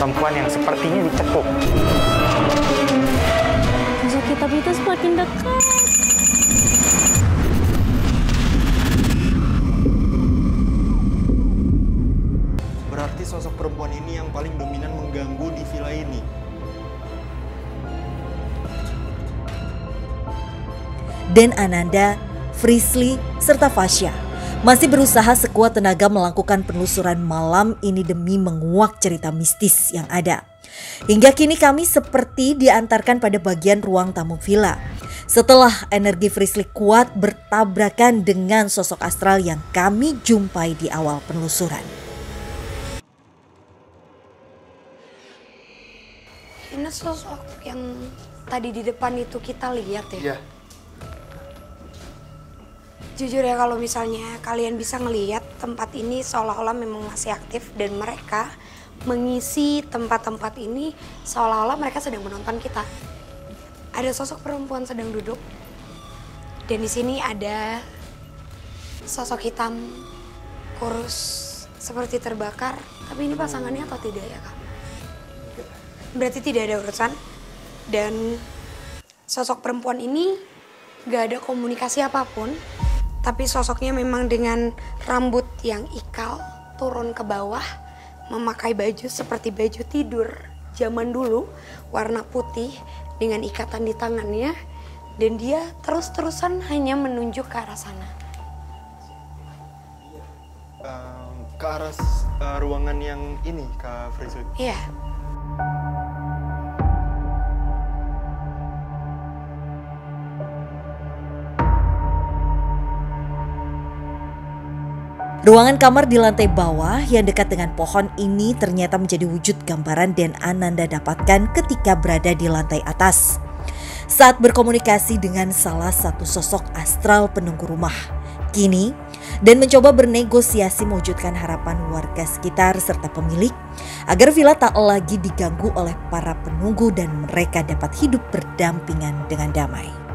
perempuan yang sepertinya dicekuk. Sosok kitab itu semakin dekat. Berarti sosok perempuan ini yang paling dominan mengganggu di villa ini. Dan Ananda, Frisly, serta Fasya masih berusaha sekuat tenaga melakukan penelusuran malam ini demi menguak cerita mistis yang ada. Hingga kini kami seperti diantarkan pada bagian ruang tamu villa. Setelah energi Frisly kuat bertabrakan dengan sosok astral yang kami jumpai di awal penelusuran. Ini sosok yang tadi di depan itu kita lihat ya. Iya. Jujur ya kalau misalnya kalian bisa ngelihat tempat ini seolah-olah memang masih aktif dan mereka mengisi tempat-tempat ini seolah-olah mereka sedang menonton kita. Ada sosok perempuan sedang duduk dan di sini ada sosok hitam kurus seperti terbakar. Tapi ini pasangannya atau tidak ya kak? Berarti tidak ada urusan dan sosok perempuan ini gak ada komunikasi apa pun tapi sosoknya memang dengan rambut yang ikal turun ke bawah memakai baju seperti baju tidur zaman dulu warna putih dengan ikatan di tangannya dan dia terus-terusan hanya menunjuk ke arah sana Ehm, ke arah eh, ruangan yang ini, Kak Frisly. iya Ruangan kamar di lantai bawah yang dekat dengan pohon ini ternyata menjadi wujud gambaran dan Ananda dapatkan ketika berada di lantai atas. Saat berkomunikasi dengan salah satu sosok astral penunggu rumah. Kini, dan mencoba bernegosiasi mewujudkan harapan warga sekitar serta pemilik agar villa tak lagi diganggu oleh para penunggu dan mereka dapat hidup berdampingan dengan damai.